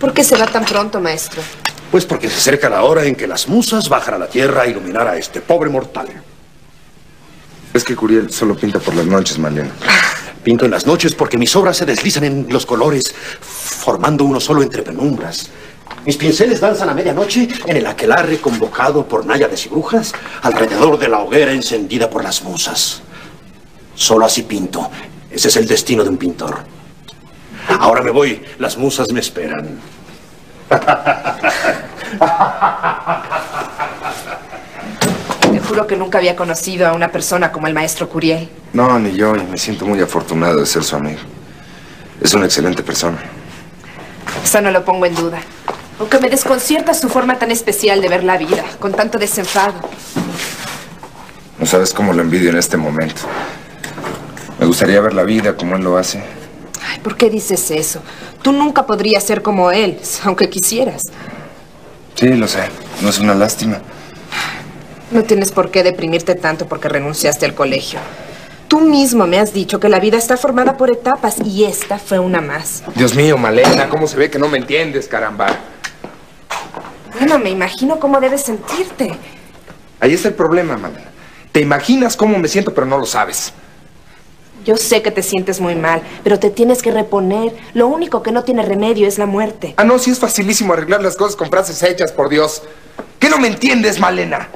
¿Por qué se va tan pronto, maestro? Pues porque se acerca la hora en que las musas bajan a la tierra a iluminar a este pobre mortal. Es que Curiel solo pinta por las noches, Malena. Pinto en las noches porque mis obras se deslizan en los colores, formando uno solo entre penumbras. Mis pinceles danzan a medianoche en el aquelarre convocado por náyades y brujas alrededor de la hoguera encendida por las musas. Solo así pinto. Ese es el destino de un pintor. Ahora me voy. Las musas me esperan. Te juro que nunca había conocido a una persona como el maestro Curiel. No, ni yo, y me siento muy afortunado de ser su amigo. Es una excelente persona. Eso no lo pongo en duda. Aunque me desconcierta su forma tan especial de ver la vida, con tanto desenfado. No sabes cómo lo envidio en este momento. Me gustaría ver la vida como él lo hace. Ay, ¿por qué dices eso? Tú nunca podrías ser como él, aunque quisieras. Sí, lo sé. No es una lástima. No tienes por qué deprimirte tanto porque renunciaste al colegio. Tú mismo me has dicho que la vida está formada por etapas y esta fue una más. Dios mío, Malena, ¿cómo se ve que no me entiendes, caramba? Bueno, me imagino cómo debes sentirte. Ahí está el problema, Malena. Te imaginas cómo me siento, pero no lo sabes. Yo sé que te sientes muy mal, pero te tienes que reponer. Lo único que no tiene remedio es la muerte. Ah, no, sí es facilísimo arreglar las cosas con frases hechas, por Dios. ¿Qué no me entiendes, Malena?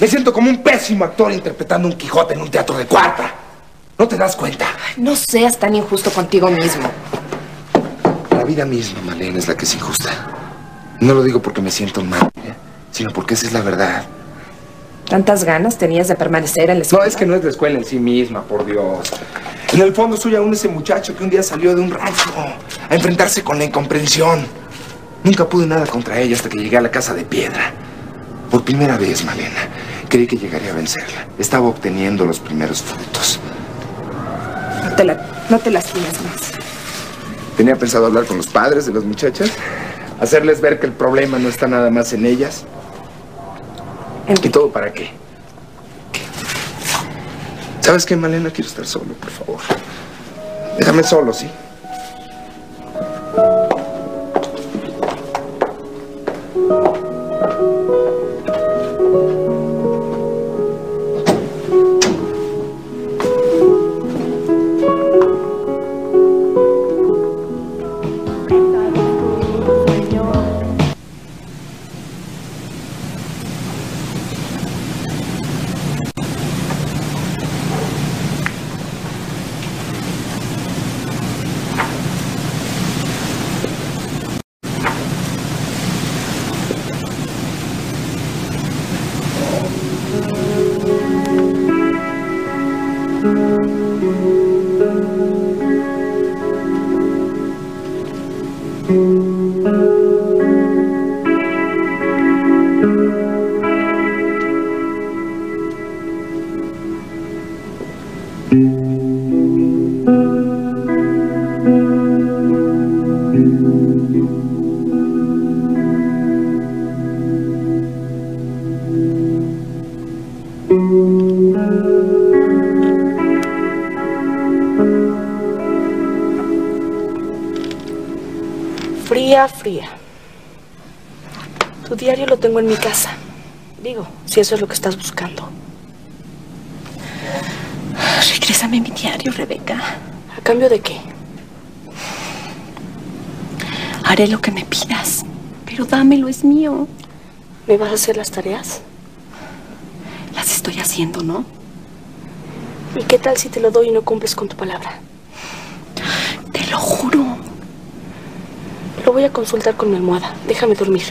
Me siento como un pésimo actor interpretando un Quijote en un teatro de cuarta. ¿No te das cuenta? No seas tan injusto contigo mismo. La vida misma, Malena, es la que es injusta. No lo digo porque me siento mal, ¿eh? sino porque esa es la verdad. ¿Tantas ganas tenías de permanecer en la escuela? No, es que no es la escuela en sí misma, por Dios. En el fondo soy aún ese muchacho que un día salió de un rancho a enfrentarse con la incomprensión. Nunca pude nada contra ella hasta que llegué a la casa de piedra. Por primera vez, Malena, creí que llegaría a vencerla. Estaba obteniendo los primeros frutos. No te, la, no te lastimes más. Tenía pensado hablar con los padres de las muchachas, hacerles ver que el problema no está nada más en ellas. ¿Y todo para qué? ¿Sabes qué, Malena? Quiero estar solo, por favor. Déjame solo, ¿sí? Fría, fría. Tu diario lo tengo en mi casa. Digo, si eso es lo que estás buscando. Regrésame mi diario, Rebeca. ¿A cambio de qué? Haré lo que me pidas, pero dámelo, es mío. ¿Me vas a hacer las tareas? Las estoy haciendo, ¿no? ¿Y qué tal si te lo doy y no cumples con tu palabra? Te lo juro. Lo voy a consultar con mi almohada. Déjame dormir.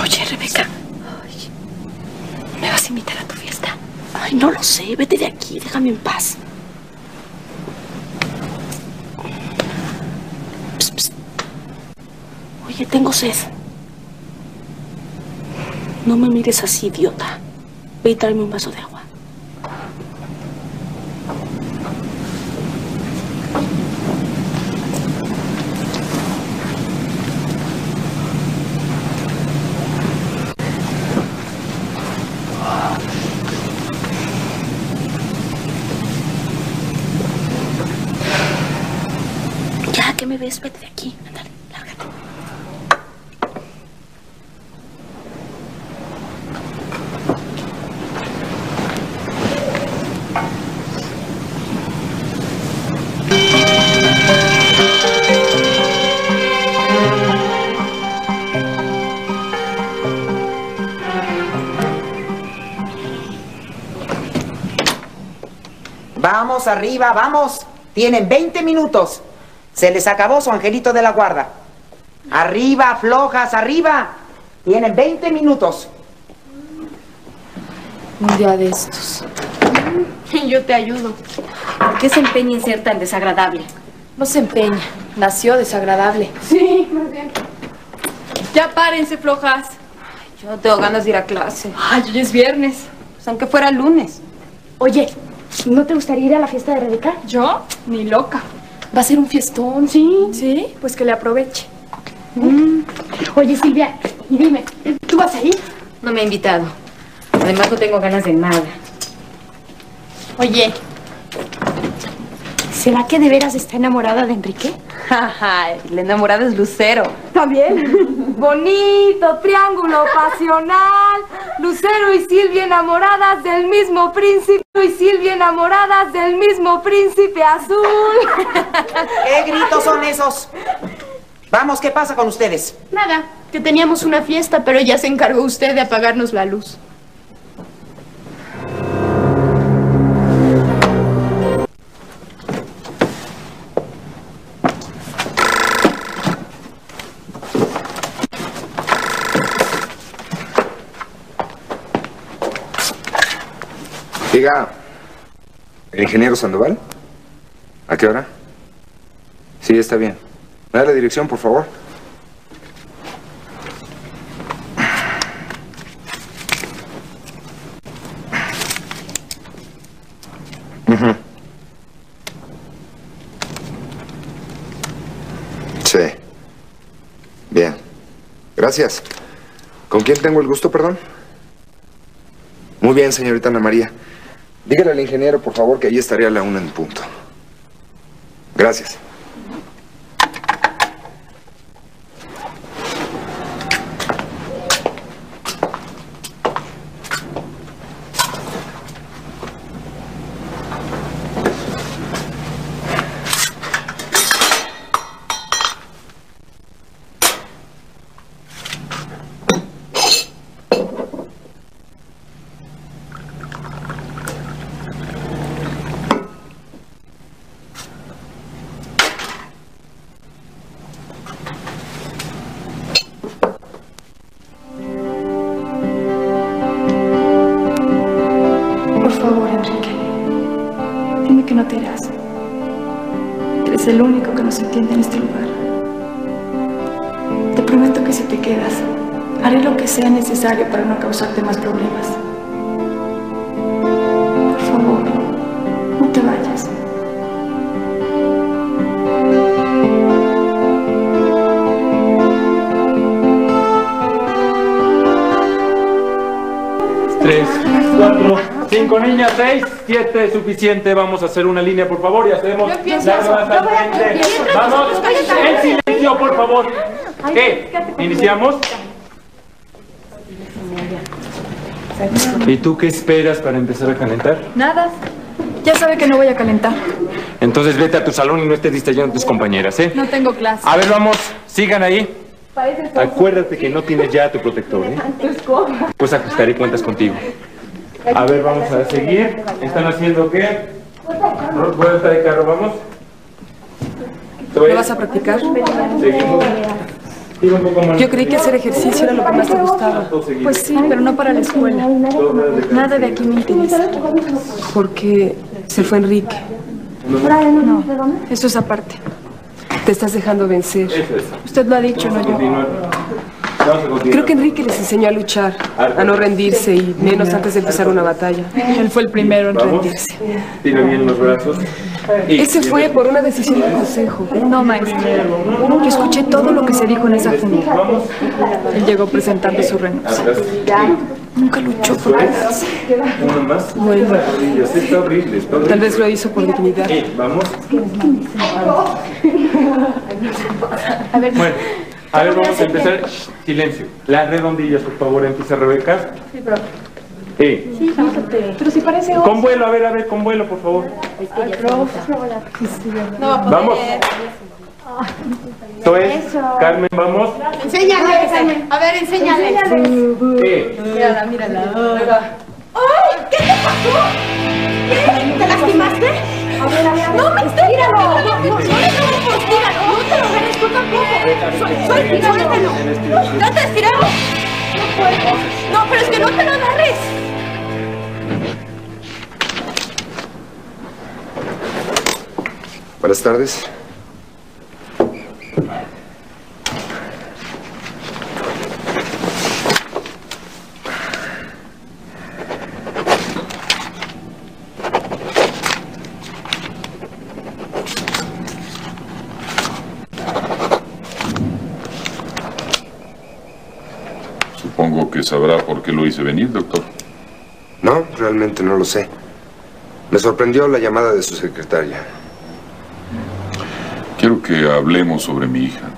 Oye, Rebeca. ¿Me vas a invitar a tu fiesta? Ay, no lo sé. Vete de aquí. Déjame en paz. Psst, psst. Oye, tengo sed. No me mires así, idiota. Ve y tráeme un vaso de agua. Me ves? Vete de aquí. Ándale, lárgate. Vamos arriba, vamos. Tienen 20 minutos. Se les acabó su angelito de la guarda. Arriba, flojas, arriba. Tienen 20 minutos. Un día de estos. Yo te ayudo. ¿Por qué se empeña en ser tan desagradable? No se empeña. Nació desagradable. Sí, más bien. Ya párense, flojas. Yo no tengo ganas de ir a clase. Ay, hoy es viernes. Pues aunque fuera lunes. Oye, ¿no te gustaría ir a la fiesta de Rebeca? ¿Yo? Ni loca. Va a ser un fiestón. Sí. Sí, pues que le aproveche. Oye, Silvia, y dime, ¿tú vas a ir? No me ha invitado. Además no tengo ganas de nada. Oye, ¿será que de veras está enamorada de Enrique? La enamorada es Lucero. También. Bonito triángulo pasional. Lucero y Silvia enamoradas del mismo príncipe y Silvia enamoradas del mismo príncipe azul. ¿Qué gritos son esos? Vamos, ¿qué pasa con ustedes? Nada, que teníamos una fiesta, pero ya se encargó usted de apagarnos la luz. Diga, ¿el ingeniero Sandoval? ¿A qué hora? Sí, está bien. ¿Me da la dirección, por favor? Sí. Bien. Gracias. ¿Con quién tengo el gusto, perdón? Muy bien, señorita Ana María. Dígale al ingeniero, por favor, que allí estaría la una en punto. Gracias. Dime que no te irás. Eres el único que nos entiende en este lugar. Te prometo que si te quedas, haré lo que sea necesario para no causarte más problemas. Por favor, no te vayas. Tres, cuatro, cinco niñas, seis, siete es suficiente. Vamos a hacer una línea, por favor, y hacemos hasta el frente. Vamos, en silencio, por favor. ¿Qué? ¿Iniciamos? ¿Y tú qué esperas para empezar a calentar? Nada. Ya sabe que no voy a calentar. Entonces vete a tu salón y no estés distrayendo a tus compañeras, ¿eh? No tengo clase. A ver, vamos, sigan ahí. Acuérdate que no tienes ya tu protector, ¿eh? Pues ajustaré cuentas contigo. A ver, vamos a seguir. ¿Están haciendo qué? Vuelta de carro, vamos. ¿Lo vas a practicar? Seguimos. Yo creí que hacer ejercicio era lo que más te gustaba. Pues sí, pero no para la escuela. Nada de aquí me interesa. Porque se fue Enrique. No, eso es aparte. Te estás dejando vencer. Usted lo ha dicho, no yo. Continuar. Vamos a continuar. Creo que Enrique les enseñó a luchar, a no rendirse y menos antes de empezar una batalla. Él fue el primero en rendirse. Tira bien los brazos. Él se fue por una decisión del consejo. No, maestra. Yo escuché todo lo que se dijo en esa junta. Él llegó presentando su renuncia. Nunca luchó por quedarse. Uno más. Bueno. Rodillas. Está horrible. Está horrible. Tal vez lo hizo por dignidad. Vamos. A ver, Bueno, a ver, vamos a empezar. Shh, Silencio. Las redondillas, por favor, empieza Rebeca. Sí, pero... Eh, Sí, Pero si parece oso. con vuelo, a ver, a ver, con vuelo, por favor. Es. No poder. Vamos. Esto es, Carmen, vamos. Enséñale, Carmen. A ver, enséñale. Eh, Mírala, mírala. ¡Ay! ¿Qué te pasó? ¿Qué? ¿Te lastimaste? A ver, a ver, a ver. No me estés tirando. No, no, no, no, tú tampoco. Suéltalo. No te estiramos. No puedo. No, pero es que no te lo agarres. Buenas tardes. Que sabrá por qué lo hice venir, doctor. No, realmente no lo sé. Me sorprendió la llamada de su secretaria. Quiero que hablemos sobre mi hija.